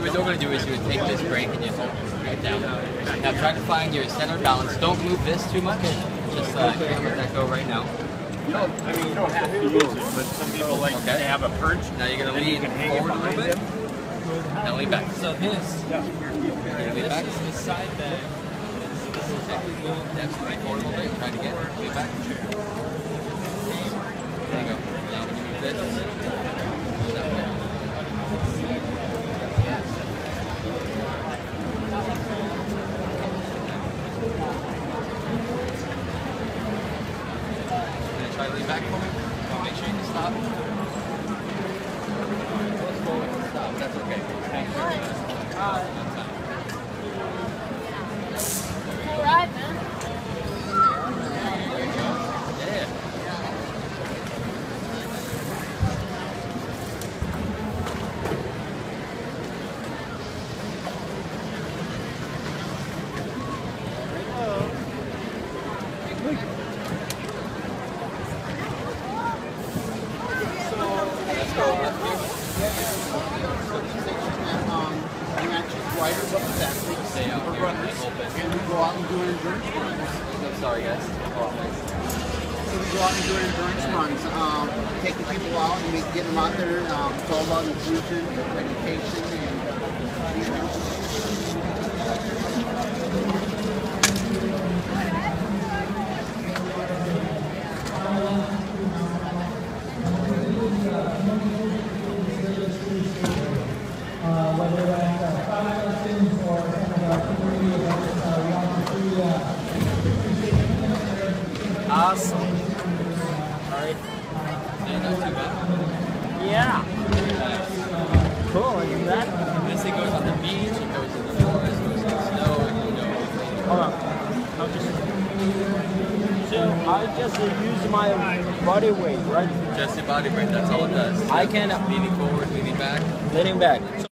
you were going to do is you would take this break and you hold it right down. Now try to find your center balance. Don't move this too much. Just uh, let that go right now. I mean, you don't have to use it, but some people like Okay. to have a perch. Now you're going to Then you lean can hang it forward a little bit. Now lean back. So his, You're gonna lean back. this, this side bag, Yes, lean forward a little bit. Try to get lean back. There you go. Now when you move this, Lean back for me. Make sure you stop. Let's forward. Stop. That's okay. Thanks very much. All right, man. Yeah. Let's go left Um, you actually riders up the back, take Stay out for here. runners, and we go out and do an endurance run. I'm sorry, guys. So we go out and do an endurance runs, um, taking people out and we get them out there. Um, it's all about inclusion, education, and uh, you know, whether that's uh, five lessons or some of our community events, uh, we offer free, awesome. Alright. Yeah, not too bad. Yeah. Cool, look at that. This thing goes on the beach, it goes in the forest, it goes in the snow, it can go. Hold on. I'll just. So I just use my body weight, right? Just your body weight, that's all it does. I can Leaning forward, leaning back. leaning back.